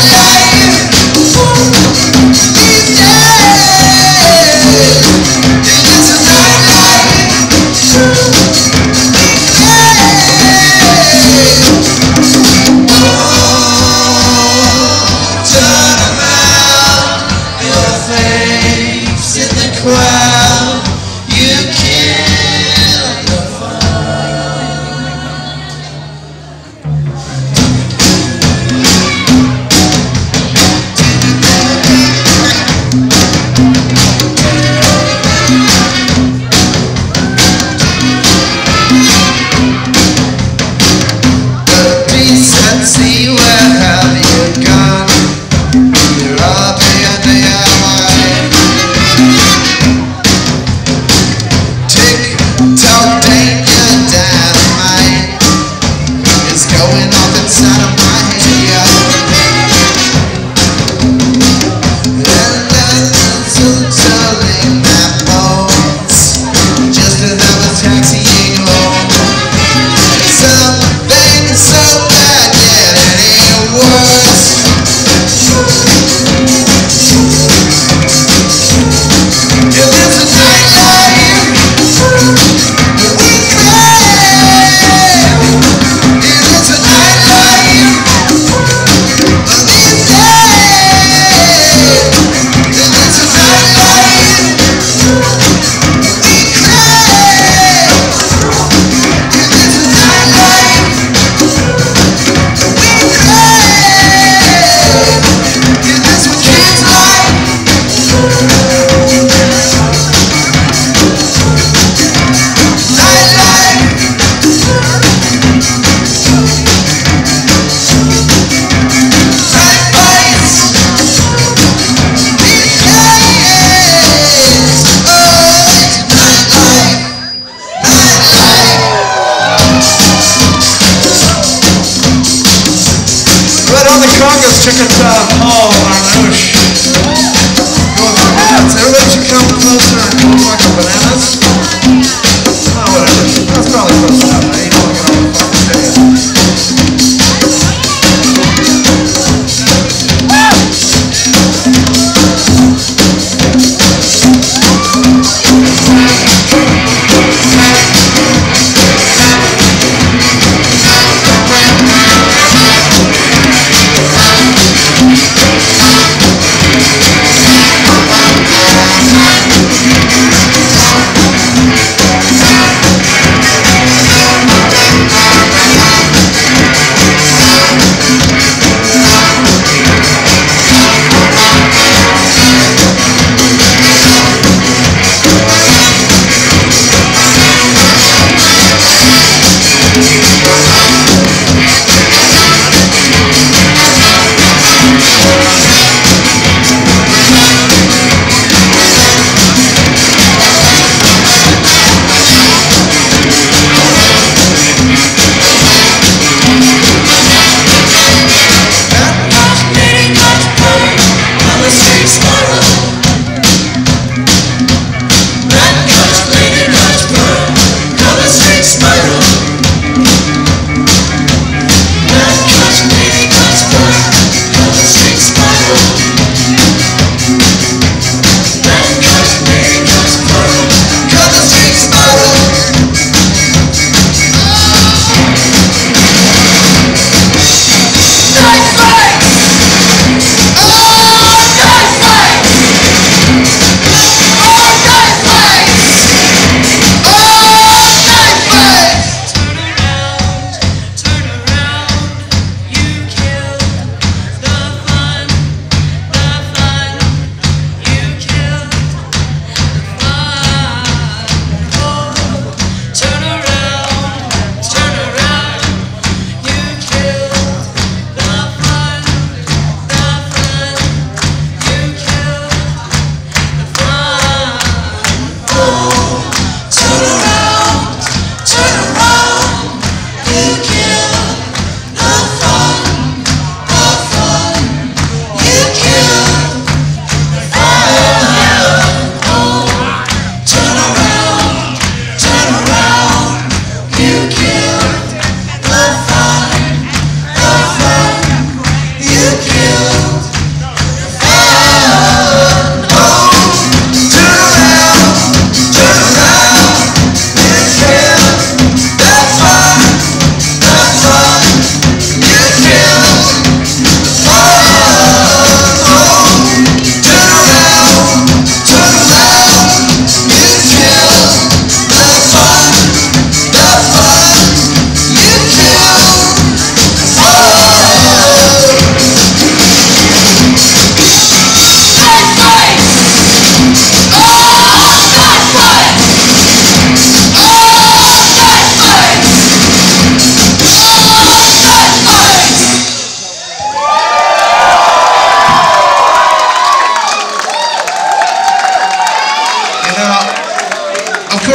life. the strongest chickens up. Oh, Manouche. Going for bananas. Everybody should come closer and go fucking bananas. Oh, whatever. That's probably close enough.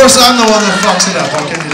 course I'm the one that fucks it up, okay?